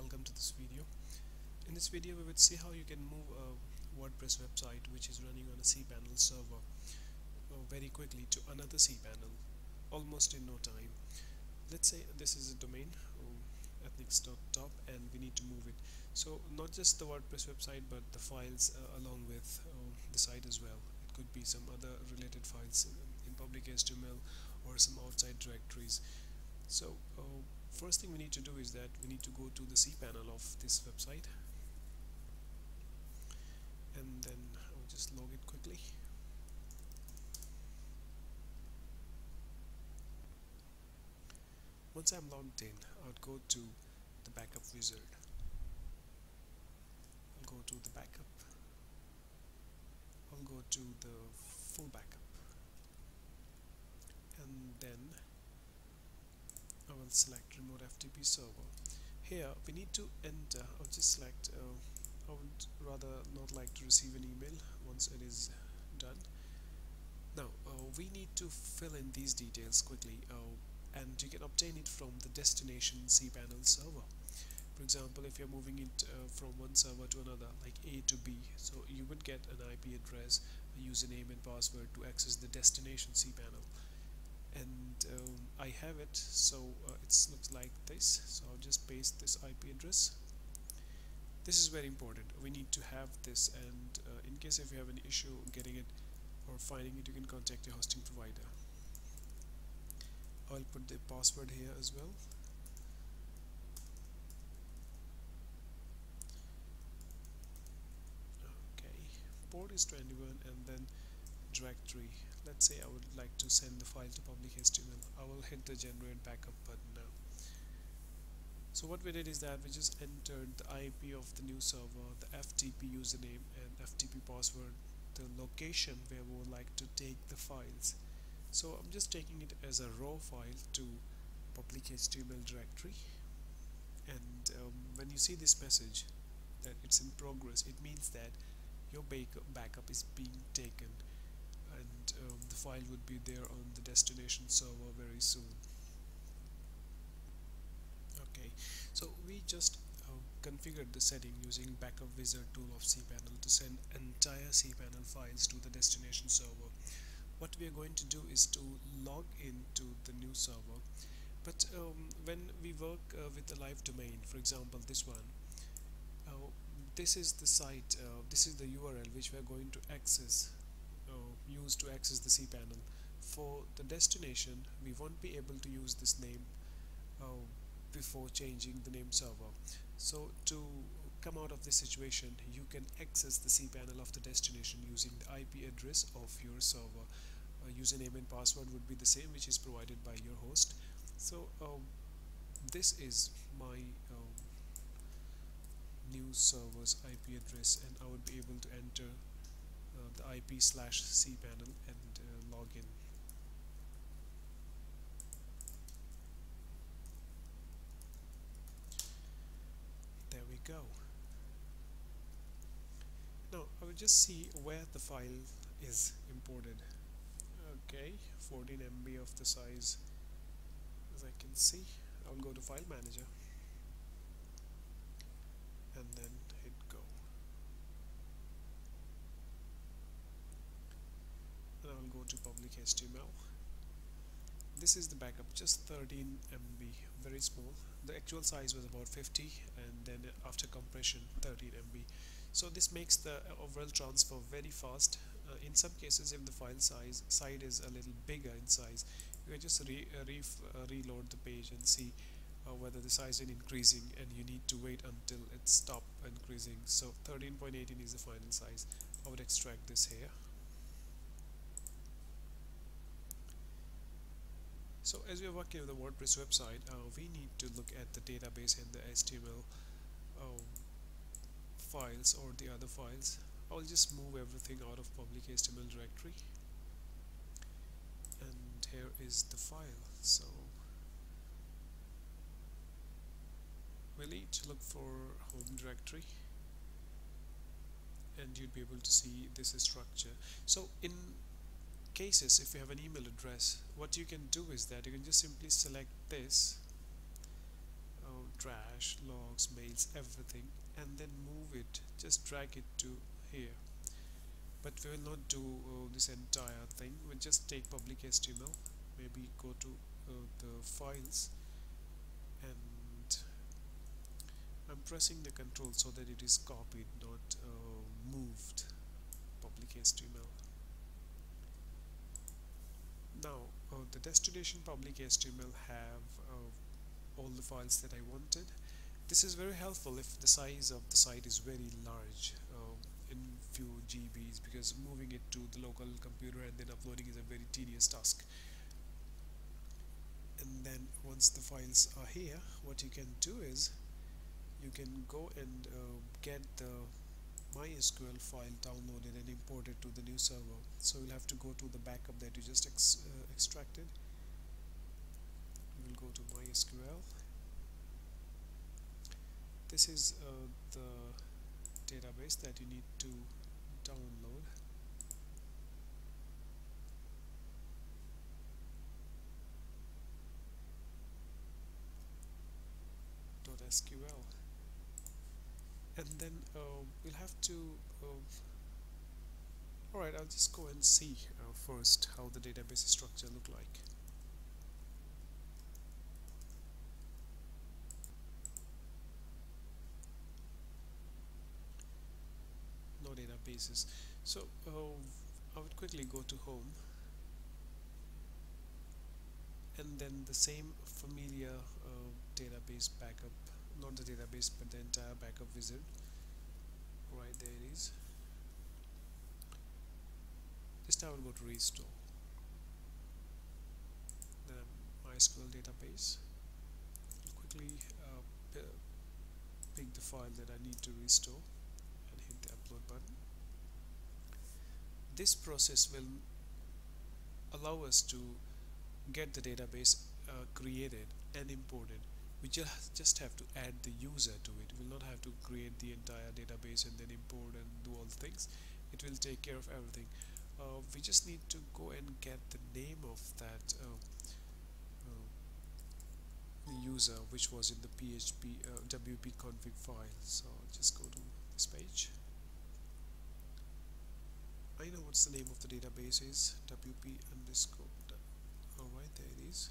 welcome to this video. In this video we would see how you can move a WordPress website which is running on a cPanel server uh, very quickly to another cPanel almost in no time. Let's say this is a domain um, ethnics.top and we need to move it. So not just the WordPress website but the files uh, along with uh, the site as well. It could be some other related files in, in public HTML or some outside directories. So uh, first thing we need to do is that we need to go to the cPanel of this website. And then I'll just log it quickly. Once I'm logged in I'll go to the backup wizard. I'll go to the backup. I'll go to the full backup. And then I will select remote FTP server. Here we need to enter I'll just select uh, I would rather not like to receive an email once it is done. Now uh, we need to fill in these details quickly uh, and you can obtain it from the destination cPanel server. For example if you're moving it uh, from one server to another like A to B so you would get an IP address a username and password to access the destination cPanel. And um, I have it so uh, it looks like this. So I'll just paste this IP address. This is very important. We need to have this and uh, in case if you have any issue getting it or finding it you can contact your hosting provider. I'll put the password here as well. Okay. Port is 21 and then directory let's say I would like to send the file to public HTML I will hit the generate backup button now. So what we did is that we just entered the IP of the new server the FTP username and FTP password the location where we would like to take the files. So I'm just taking it as a raw file to public HTML directory. And um, when you see this message that it's in progress it means that your backup is being taken and um, the file would be there on the destination server very soon. Okay so we just uh, configured the setting using backup wizard tool of cPanel to send entire cPanel files to the destination server. What we are going to do is to log into the new server but um, when we work uh, with a live domain for example this one uh, this is the site uh, this is the URL which we are going to access use to access the cPanel. For the destination, we won't be able to use this name uh, before changing the name server. So to come out of this situation, you can access the cPanel of the destination using the IP address of your server. Uh, username and password would be the same which is provided by your host. So um, this is my um, new server's IP address and I would be able to enter uh, the IP slash cPanel and uh, log in. There we go. Now I will just see where the file is imported. Okay, 14 MB of the size as I can see. I'll go to File Manager and then hit go. and I'll go to public HTML this is the backup just 13 MB very small. The actual size was about 50 and then after compression 13 MB so this makes the overall transfer very fast. Uh, in some cases if the file size side is a little bigger in size you can just re, uh, re uh, reload the page and see uh, whether the size is increasing and you need to wait until it stop increasing. So 13.18 is the final size. I would extract this here So as we are working with the WordPress website, uh, we need to look at the database and the HTML um, files or the other files. I'll just move everything out of public HTML directory and here is the file. So we'll need to look for home directory and you'd be able to see this structure. So in cases if you have an email address what you can do is that you can just simply select this uh, trash logs mails everything and then move it. Just drag it to here. But we will not do uh, this entire thing. We'll just take public HTML maybe go to uh, the files and I'm pressing the control so that it is copied not uh, moved public HTML now uh, the destination public HTML have uh, all the files that I wanted. This is very helpful if the size of the site is very large um, in few GBs because moving it to the local computer and then uploading is a very tedious task. And then once the files are here what you can do is you can go and uh, get the MySQL file downloaded and imported to the new server. So you'll have to go to the backup that you just ex uh, extracted. We'll go to MySQL. This is uh, the database that you need to download .sql and then uh, we'll have to uh, alright I'll just go and see uh, first how the database structure look like. No databases. So uh, I would quickly go to home. And then the same familiar uh, database backup not the database but the entire backup wizard. Right there it is time I will go to restore then MySQL database. Quickly uh, pick the file that I need to restore and hit the upload button. This process will allow us to get the database uh, created and imported. We just just have to add the user to it. We will not have to create the entire database and then import and do all the things. It will take care of everything uh, we just need to go and get the name of that uh, uh, user which was in the PHP uh, WP config file. So just go to this page. I know what's the name of the database is. WP underscore alright there it is.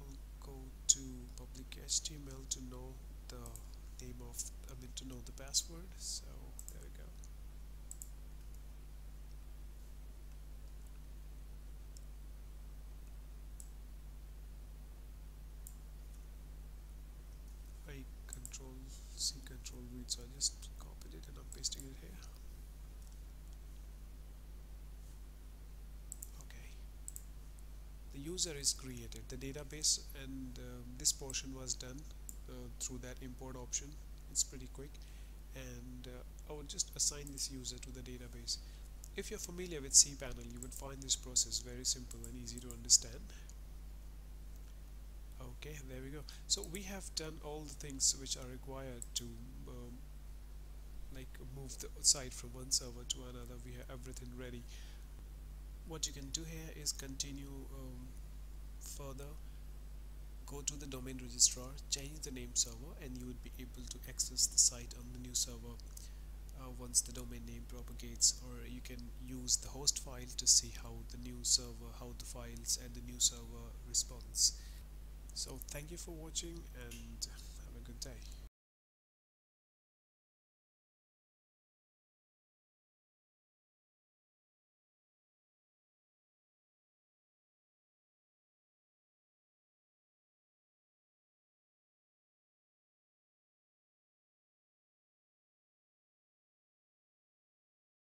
I'll go to public HTML to know the name of I mean to know the password. So there we go I control C control read so I just copied it and I'm pasting it here. Okay. The user is created. The database and uh, this portion was done uh, through that import option. It's pretty quick. And uh, I would just assign this user to the database. If you're familiar with cPanel you would find this process very simple and easy to understand okay there we go. So we have done all the things which are required to um, like move the site from one server to another. We have everything ready. What you can do here is continue um, further. Go to the domain registrar change the name server and you would be able to access the site on the new server uh, once the domain name propagates or you can use the host file to see how the new server how the files and the new server responds so thank you for watching and